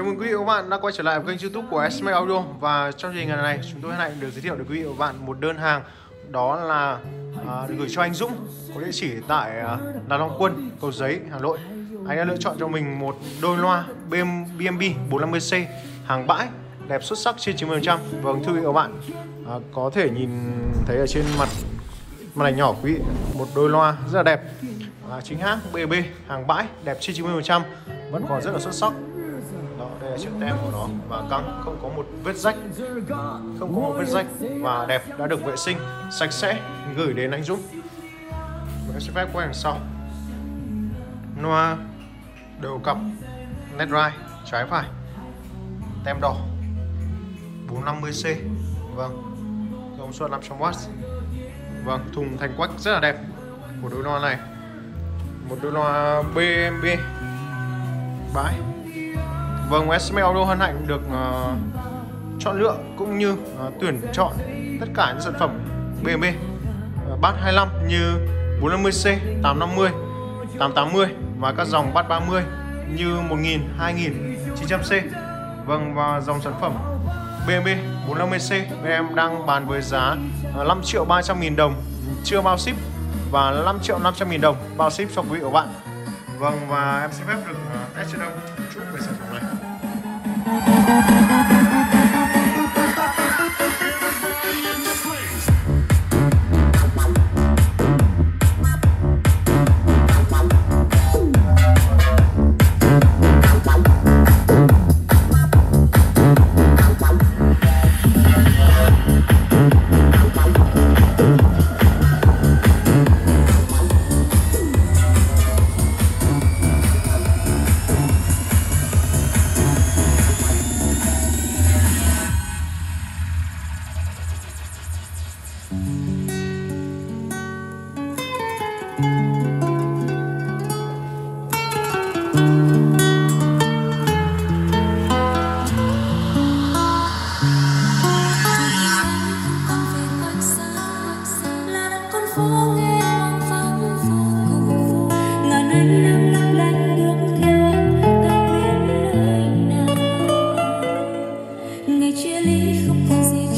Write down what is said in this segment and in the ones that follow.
Chào mừng quý vị và các bạn đã quay trở lại với kênh youtube của SMA Audio. Và trong chương trình ngày này chúng tôi lại được giới thiệu đến quý vị và các bạn một đơn hàng Đó là à, được gửi cho anh Dũng có địa chỉ tại à, Đà Long Quân, Cầu Giấy, Hà Nội. Anh đã lựa chọn cho mình một đôi loa BMB 450C hàng bãi đẹp xuất sắc trên 90% Vâng thưa quý vị và các bạn à, có thể nhìn thấy ở trên mặt màn ảnh nhỏ quý vị một đôi loa rất là đẹp. À, chính hãng BB hàng bãi đẹp trên 90% vẫn còn rất là xuất sắc đó đây là chữ tem của nó. Và căng không có một vết rách. Không có một vết rách và đẹp đã được vệ sinh, sạch sẽ, gửi đến anh Dũng. Và sẽ phép quay đằng sau. Noa, đầu cặp led right, trái phải. Tem đỏ 450C vâng công suất 500W vâng thùng thành quách rất là đẹp của đôi loa này. Một đôi loa BMB bãi. Vâng, SML Audio hân hạnh được uh, chọn lựa cũng như uh, tuyển chọn tất cả những sản phẩm BMW uh, Bass 25 như 450C, 850, 880 và các dòng Bát 30 như 1000, 2000, 900C. Vâng và dòng sản phẩm BMW 450C bên em đang bán với giá ờ, uh, 5 triệu 300 nghìn đồng chưa bao ship và 5 triệu 500 nghìn đồng bao ship cho quý vị và các bạn. Vâng và em xin phép được test cho đông chút về sản phẩm này. Chia ly không còn gì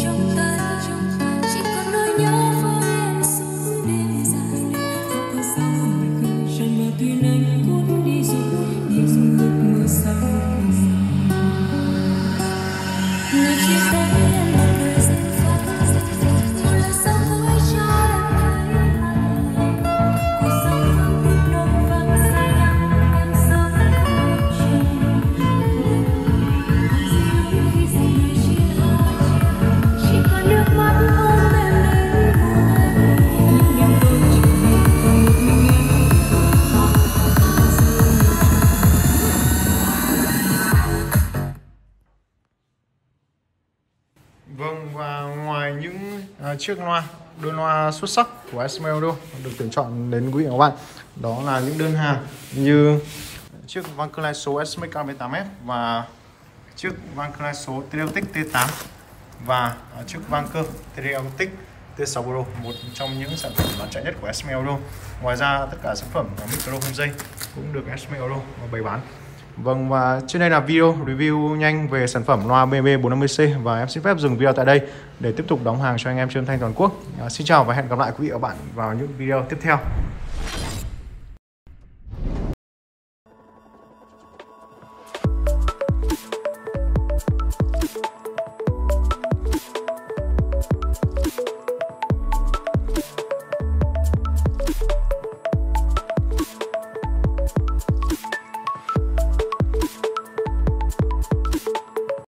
Ờ, chiếc loa, đôi loa xuất sắc của SMA Audio được tuyển chọn đến quý vị và các bạn. Đó là những đơn hàng như chiếc Van cơ số Smk K18F và chiếc Van cơ số Triotic T8 và ờ, chiếc Van cơ Triotic T6 Pro, một trong những sản phẩm bán chạy nhất của SMA Audio ngoài ra, tất cả sản phẩm micro không dây cũng được SMA Audio bày bán. Vâng và trên đây là video review nhanh về sản phẩm loa BB 450C và em xin phép dừng video tại đây để tiếp tục đóng hàng cho anh em trên thanh toàn quốc. À, xin chào và hẹn gặp lại quý vị và các bạn vào những video tiếp theo.